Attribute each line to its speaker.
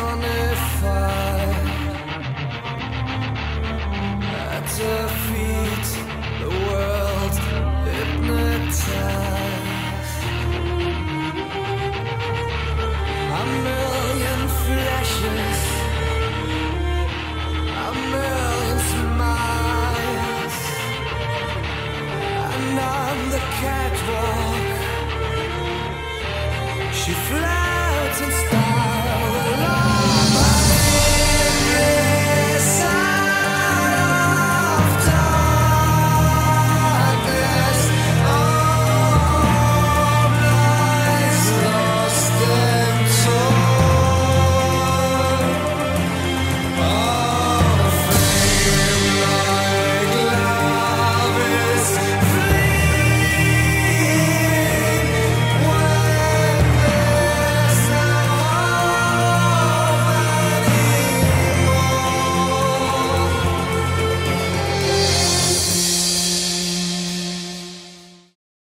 Speaker 1: personified at her She floats and stars.